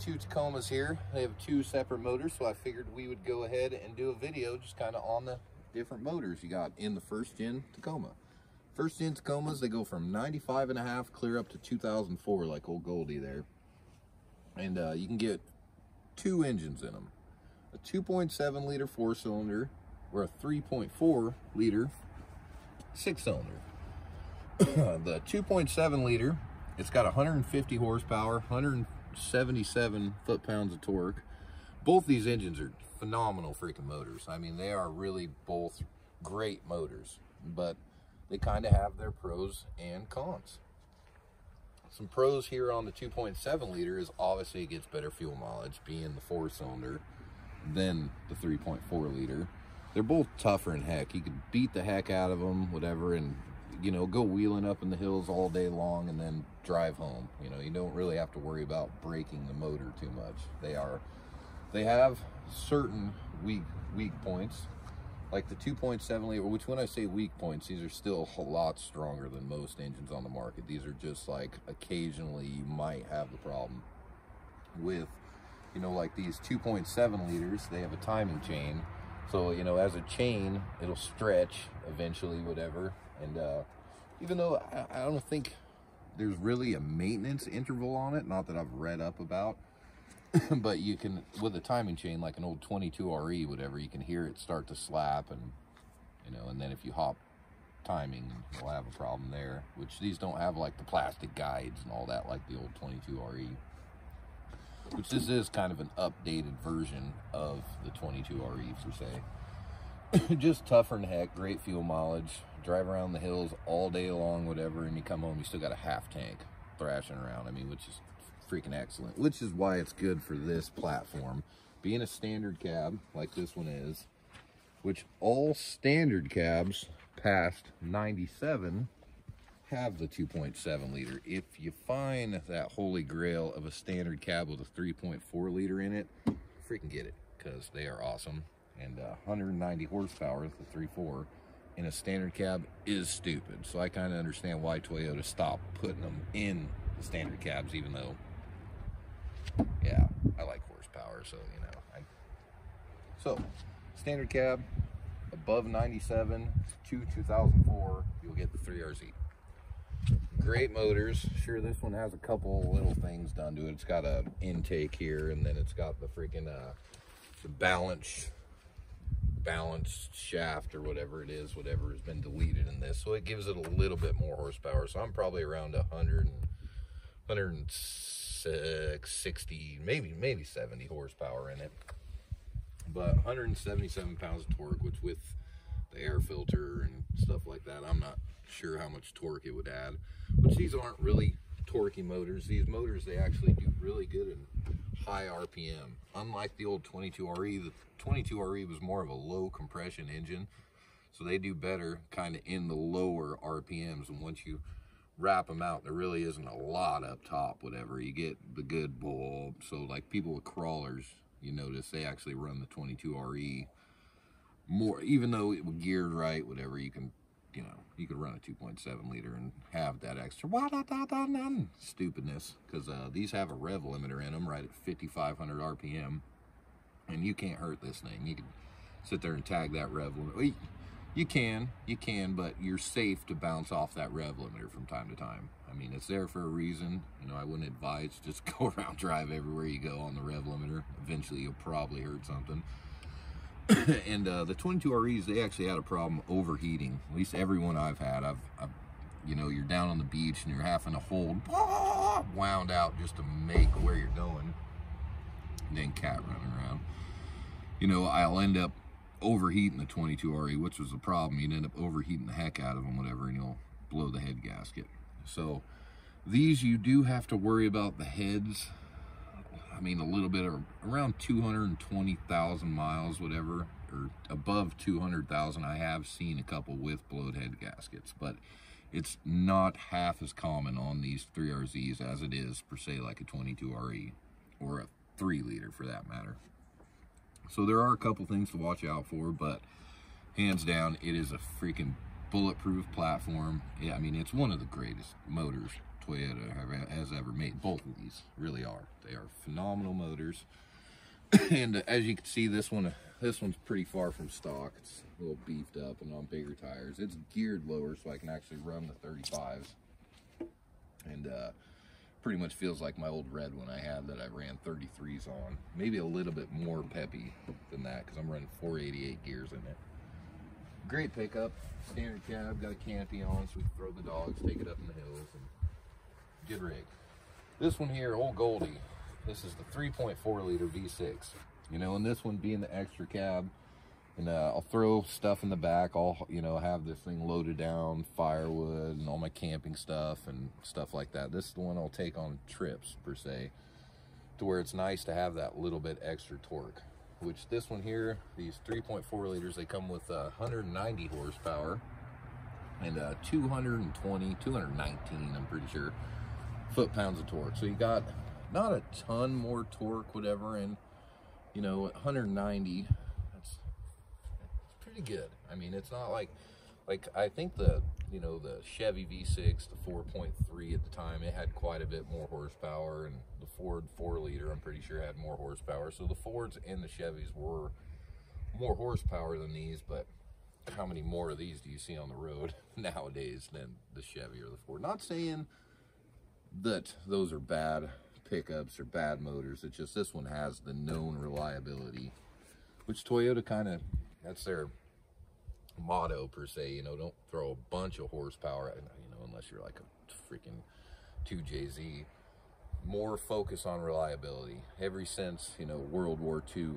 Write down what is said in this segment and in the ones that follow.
two Tacomas here. They have two separate motors, so I figured we would go ahead and do a video just kind of on the different motors you got in the first gen Tacoma. First gen Tacomas, they go from 95 and a half clear up to 2004, like old Goldie there. And uh, you can get two engines in them. A 2.7 liter four cylinder or a 3.4 liter six cylinder. the 2.7 liter, it's got 150 horsepower, 177 foot-pounds of torque. Both these engines are phenomenal freaking motors. I mean, they are really both great motors, but they kind of have their pros and cons. Some pros here on the 2.7 liter is obviously it gets better fuel mileage being the four cylinder than the 3.4 liter. They're both tougher in heck. You could beat the heck out of them, whatever, and you know, go wheeling up in the hills all day long and then drive home. You know, you don't really have to worry about breaking the motor too much. They are, they have certain weak weak points, like the 2.7 liter, which when I say weak points, these are still a lot stronger than most engines on the market. These are just like occasionally you might have the problem with, you know, like these 2.7 liters, they have a timing chain. So, you know, as a chain, it'll stretch eventually, whatever. And uh, even though I, I don't think there's really a maintenance interval on it, not that I've read up about, but you can, with a timing chain, like an old 22RE, whatever, you can hear it start to slap and, you know, and then if you hop timing, you'll have a problem there, which these don't have like the plastic guides and all that like the old 22RE. Which this is kind of an updated version of the 22RE per se. Just tougher than heck, great fuel mileage, drive around the hills all day long, whatever, and you come home, you still got a half tank thrashing around. I mean, which is freaking excellent, which is why it's good for this platform. Being a standard cab, like this one is, which all standard cabs past 97 have the 2.7 liter. If you find that holy grail of a standard cab with a 3.4 liter in it, freaking get it, because they are awesome. And uh, 190 horsepower, at the 3.4, in a standard cab is stupid. So I kind of understand why Toyota stopped putting them in the standard cabs, even though, yeah, I like horsepower, so, you know. I, so, standard cab, above 97 to 2004, you'll get the 3RZ. Great motors. Sure, this one has a couple little things done to it. It's got a intake here, and then it's got the freaking uh, the balance balanced shaft or whatever it is, whatever has been deleted in this. So it gives it a little bit more horsepower. So I'm probably around 100 and 160, maybe maybe 70 horsepower in it. But 177 pounds of torque, which with the air filter and stuff like that, I'm not sure how much torque it would add. Which these aren't really torquey motors. These motors, they actually do really good in high RPM. Unlike the old 22RE, the 22RE was more of a low compression engine. So they do better kind of in the lower RPMs. And once you wrap them out, there really isn't a lot up top, whatever. You get the good bulb. So like people with crawlers, you notice they actually run the 22RE more, even though it was geared right, whatever, you can you know, you could run a 2.7 liter and have that extra stupidness because uh, these have a rev limiter in them right at 5,500 RPM, and you can't hurt this thing. You can sit there and tag that rev limiter. You can, you can, but you're safe to bounce off that rev limiter from time to time. I mean, it's there for a reason. You know, I wouldn't advise just go around drive everywhere you go on the rev limiter. Eventually, you'll probably hurt something. and uh, the 22REs, they actually had a problem overheating. At least every one I've had. I've, I've, you know, you're down on the beach and you're having to hold wound out just to make where you're going. And then cat running around. You know, I'll end up overheating the 22RE, which was a problem. You'd end up overheating the heck out of them, whatever, and you'll blow the head gasket. So these, you do have to worry about the heads I mean, a little bit of around 220,000 miles, whatever, or above 200,000. I have seen a couple with blowed head gaskets, but it's not half as common on these 3RZs as it is per se like a 22RE or a 3 liter for that matter. So there are a couple things to watch out for, but hands down, it is a freaking bulletproof platform. Yeah, I mean, it's one of the greatest motors Toyota has ever made. Both of these really are. They are phenomenal motors. and as you can see, this one, this one's pretty far from stock. It's a little beefed up and on bigger tires. It's geared lower so I can actually run the 35s. And uh, pretty much feels like my old red one I had that I ran 33s on. Maybe a little bit more peppy than that because I'm running 488 gears in it. Great pickup, standard cab, got a canopy on so we can throw the dogs, take it up in the hills, good rig. This one here, Old Goldie, this is the 3.4 liter V6. You know, and this one being the extra cab, and uh, I'll throw stuff in the back. I'll, you know, have this thing loaded down, firewood and all my camping stuff and stuff like that. This is the one I'll take on trips per se, to where it's nice to have that little bit extra torque. Which this one here, these 3.4 liters, they come with uh, 190 horsepower and uh, 220, 219, I'm pretty sure, foot-pounds of torque. So you got not a ton more torque, whatever, and you know, 190 That's pretty good. I mean, it's not like, like I think the, you know, the Chevy V6, the 4.3 at the time, it had quite a bit more horsepower, and the Ford 4 liter, I'm pretty sure, had more horsepower. So the Fords and the Chevys were more horsepower than these, but how many more of these do you see on the road nowadays than the Chevy or the Ford? Not saying that those are bad pickups or bad motors. It's just this one has the known reliability, which Toyota kind of, that's their motto per se. You know, don't throw a bunch of horsepower, you know, unless you're like a freaking 2JZ. More focus on reliability. Ever since, you know, World War II,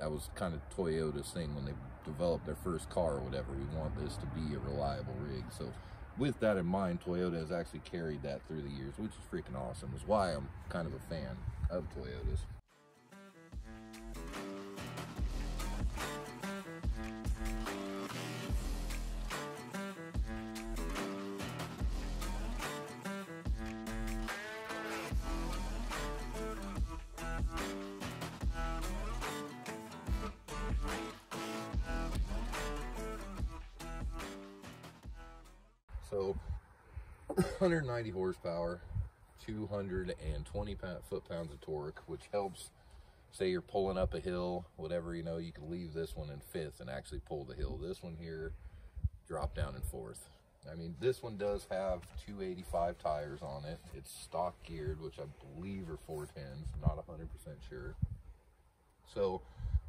that was kind of Toyota's thing when they developed their first car or whatever. We want this to be a reliable rig. So with that in mind, Toyota has actually carried that through the years, which is freaking awesome. Is why I'm kind of a fan of Toyotas. So 190 horsepower, 220 foot-pounds of torque, which helps, say you're pulling up a hill, whatever, you know, you can leave this one in fifth and actually pull the hill. This one here, drop down in fourth. I mean, this one does have 285 tires on it. It's stock geared, which I believe are 410s, not 100% sure. So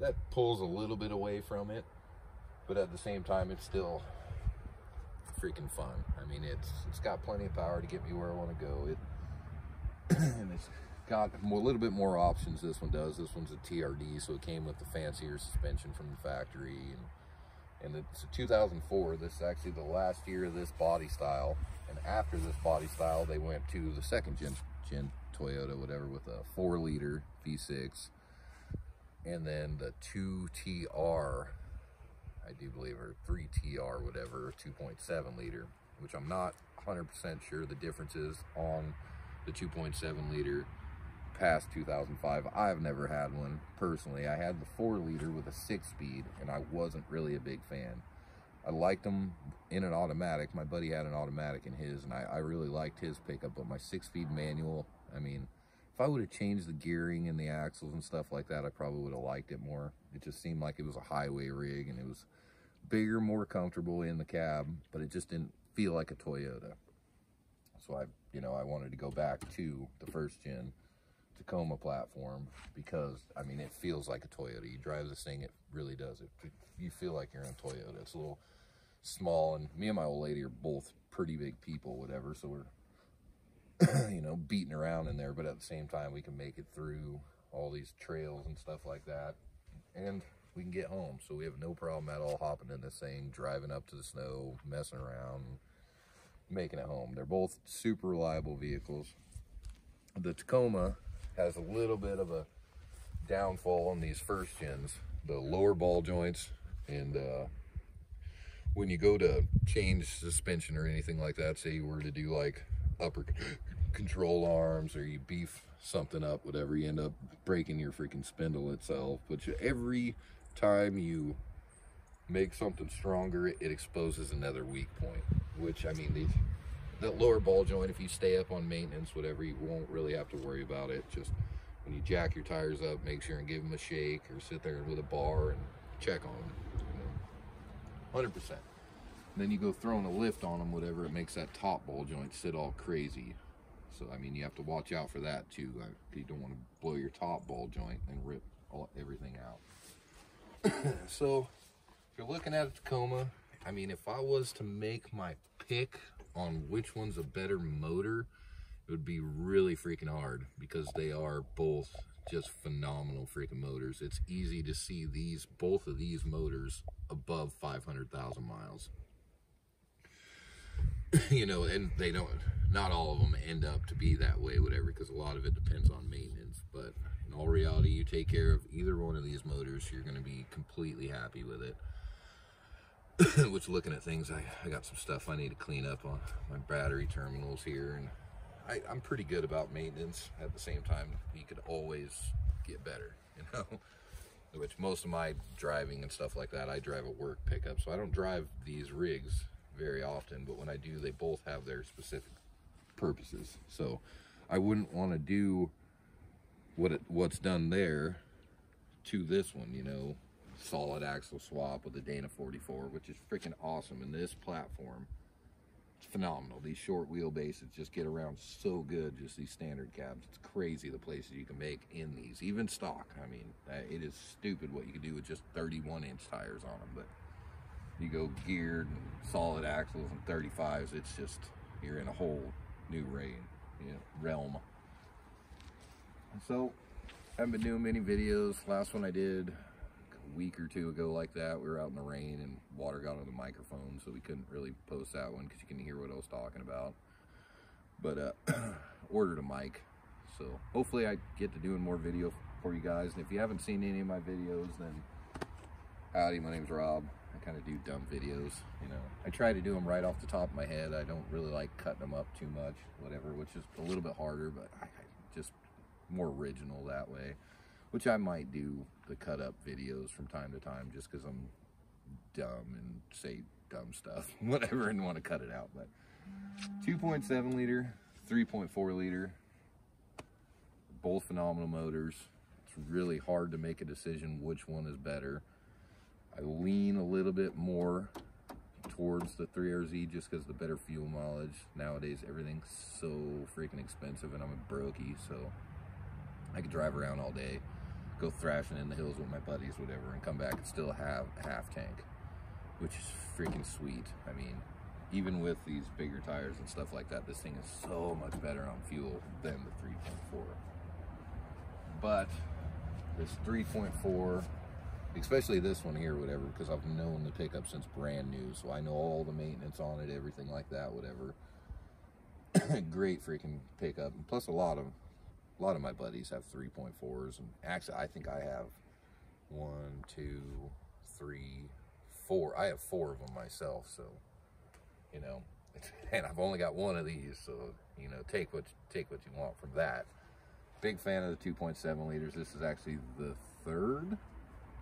that pulls a little bit away from it, but at the same time, it's still freaking fun. I mean, it's it's got plenty of power to get me where I want to go. It and it's got a little bit more options. This one does. This one's a TRD, so it came with the fancier suspension from the factory, and and it's a 2004. This is actually the last year of this body style, and after this body style, they went to the second gen gen Toyota, whatever, with a four liter V6, and then the 2TR I do believe, or 3TR, whatever, 2.7 liter, which I'm not 100% sure the difference is on the 2.7 liter past 2005. I've never had one personally. I had the 4 liter with a 6 speed, and I wasn't really a big fan. I liked them in an automatic. My buddy had an automatic in his, and I, I really liked his pickup, but my 6-speed manual, I mean, if I would have changed the gearing and the axles and stuff like that, I probably would have liked it more. It just seemed like it was a highway rig, and it was bigger, more comfortable in the cab, but it just didn't feel like a Toyota. So I, you know, I wanted to go back to the first gen Tacoma platform because, I mean, it feels like a Toyota. You drive this thing, it really does. It, you feel like you're in a Toyota. It's a little small, and me and my old lady are both pretty big people, whatever, so we're, you know, beating around in there, but at the same time, we can make it through all these trails and stuff like that. And we can get home. So we have no problem at all hopping in this thing, driving up to the snow, messing around, making it home. They're both super reliable vehicles. The Tacoma has a little bit of a downfall on these first gens, the lower ball joints, and uh, when you go to change suspension or anything like that, say you were to do like upper control arms or you beef something up, whatever, you end up breaking your freaking spindle itself. But every time you make something stronger, it exposes another weak point, which I mean, these that lower ball joint, if you stay up on maintenance, whatever, you won't really have to worry about it. Just when you jack your tires up, make sure and give them a shake or sit there with a bar and check on them. You know, 100%. And then you go throwing a lift on them, whatever, it makes that top ball joint sit all crazy. So, I mean, you have to watch out for that too. You don't want to blow your top ball joint and rip all, everything out. so, if you're looking at a Tacoma, I mean, if I was to make my pick on which one's a better motor, it would be really freaking hard because they are both just phenomenal freaking motors. It's easy to see these, both of these motors above 500,000 miles. you know, and they don't, not all of them end up to be that way, whatever, because a lot of it depends on maintenance. But in all reality, you take care of either one of these motors, you're going to be completely happy with it. which looking at things, I, I got some stuff I need to clean up on my battery terminals here. And I, I'm pretty good about maintenance. At the same time, you could always get better, you know? Which most of my driving and stuff like that, I drive a work pickup. So I don't drive these rigs very often, but when I do, they both have their specific purposes. So I wouldn't want to do what it, what's done there to this one, you know, solid axle swap with a Dana 44, which is freaking awesome. And this platform, it's phenomenal. These short wheelbases just get around so good, just these standard cabs. It's crazy the places you can make in these, even stock. I mean, uh, it is stupid what you can do with just 31 inch tires on them, but you go geared and solid axles and 35s, it's just, you're in a whole new rain, you know, realm. so, I haven't been doing many videos. Last one I did a week or two ago like that. We were out in the rain and water got on the microphone, so we couldn't really post that one because you can hear what I was talking about. But uh, ordered a mic, so hopefully I get to doing more video for you guys. And if you haven't seen any of my videos, then howdy, my name's Rob. I kind of do dumb videos, you know. I try to do them right off the top of my head. I don't really like cutting them up too much, whatever, which is a little bit harder, but I, I just more original that way which I might do the cut up videos from time to time just because I'm dumb and say dumb stuff, whatever, and want to cut it out. But 2.7 liter, 3.4 liter, both phenomenal motors. It's really hard to make a decision which one is better. I lean a little bit more towards the 3RZ just because the better fuel mileage. Nowadays, everything's so freaking expensive and I'm a brokey, so I could drive around all day go thrashing in the hills with my buddies, whatever, and come back and still have a half tank, which is freaking sweet. I mean, even with these bigger tires and stuff like that, this thing is so much better on fuel than the 3.4. But this 3.4, especially this one here, whatever, because I've known the pickup since brand new, so I know all the maintenance on it, everything like that, whatever. Great freaking pickup, and plus a lot of a lot of my buddies have 3.4s and actually I think I have one, two, three, four. I have four of them myself, so you know, and I've only got one of these, so you know, take what take what you want from that. Big fan of the 2.7 liters. This is actually the third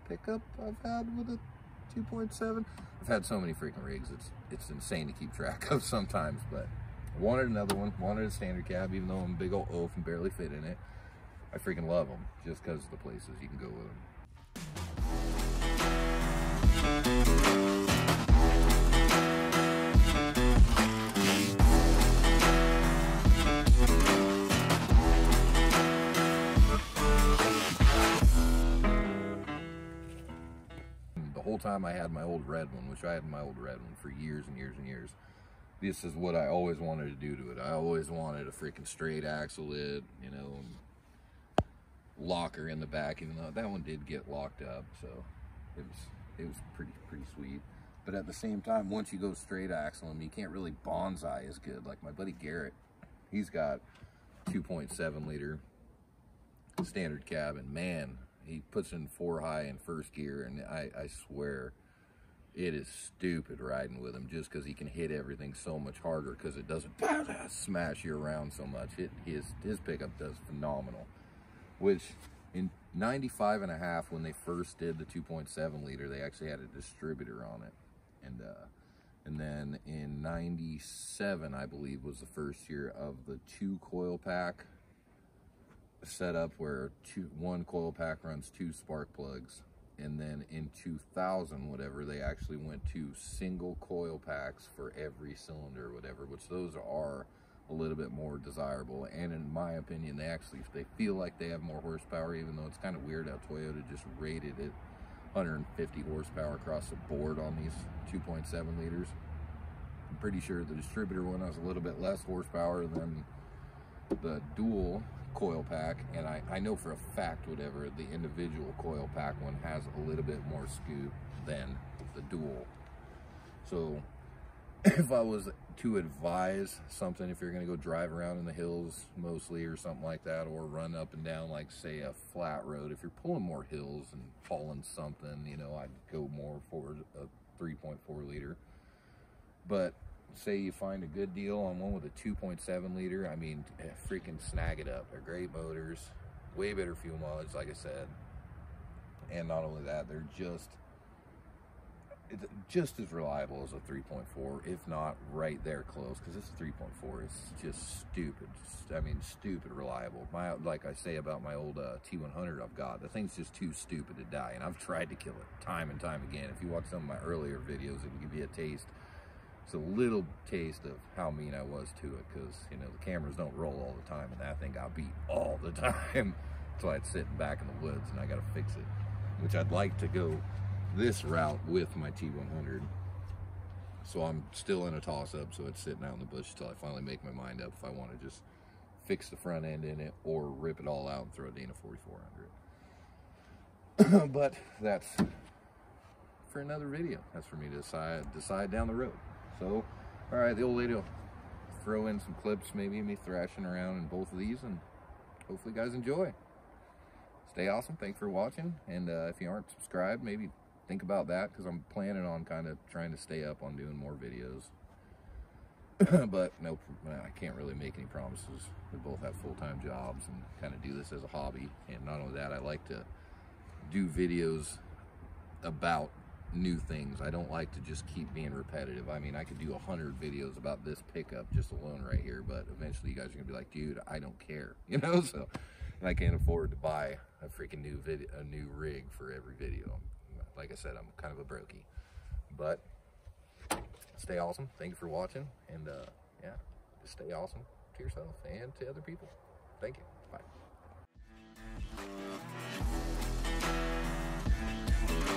pickup I've had with a 2.7. I've had so many freaking rigs. It's it's insane to keep track of sometimes, but I Wanted another one, wanted a standard cab, even though I'm a big old oaf and barely fit in it. I freaking love them, just because of the places you can go with them. Whole time I had my old red one, which I had my old red one for years and years and years this is what I always wanted to do to it. I always wanted a freaking straight axle lid, you know, locker in the back, even though that one did get locked up, so it was it was pretty pretty sweet. But at the same time, once you go straight axle, you can't really bonsai as good. Like my buddy Garrett, he's got 2.7 liter standard cab, and man, he puts in four high in first gear, and I, I swear it is stupid riding with him just because he can hit everything so much harder because it doesn't smash you around so much. It, his, his pickup does phenomenal, which in 95 and a half, when they first did the 2.7 liter, they actually had a distributor on it. And, uh, And then in 97, I believe, was the first year of the two coil pack setup where two, one coil pack runs two spark plugs. And then in 2000, whatever, they actually went to single coil packs for every cylinder, whatever, which those are a little bit more desirable. And in my opinion, they actually, they feel like they have more horsepower, even though it's kind of weird how Toyota just rated it 150 horsepower across the board on these 2.7 liters. I'm pretty sure the distributor one has a little bit less horsepower than the dual coil pack and I, I know for a fact whatever the individual coil pack one has a little bit more scoop than the dual. So if I was to advise something if you're to go drive around in the hills mostly or something like that or run up and down like say a flat road if you're pulling more hills and hauling something you know I'd go more for a 3.4 liter. But say you find a good deal on one with a 2.7 liter, I mean, eh, freaking snag it up. They're great motors, way better fuel mileage, like I said. And not only that, they're just just as reliable as a 3.4, if not right there close, because this 3.4 is just stupid. I mean, stupid reliable. My like I say about my old uh, T100 I've got, the thing's just too stupid to die, and I've tried to kill it time and time again. If you watch some of my earlier videos, it'll give you a taste it's a little taste of how mean I was to it because, you know, the cameras don't roll all the time and that thing got beat all the time. so I'd sit back in the woods and I got to fix it, which I'd like to go this route with my T100. So I'm still in a toss up. So it's sitting out in the bush until I finally make my mind up if I want to just fix the front end in it or rip it all out and throw a Dana 4400. but that's for another video. That's for me to decide, decide down the road. So, all right, the old lady will throw in some clips, maybe me thrashing around in both of these, and hopefully guys enjoy. Stay awesome. Thanks for watching. And uh, if you aren't subscribed, maybe think about that because I'm planning on kind of trying to stay up on doing more videos. but no, I can't really make any promises. We both have full-time jobs and kind of do this as a hobby. And not only that, I like to do videos about new things. I don't like to just keep being repetitive. I mean, I could do a hundred videos about this pickup just alone right here, but eventually you guys are gonna be like, dude, I don't care, you know? So, I can't afford to buy a freaking new video, a new rig for every video. Like I said, I'm kind of a brokey, but stay awesome. Thank you for watching. And uh, yeah, just stay awesome to yourself and to other people. Thank you. Bye.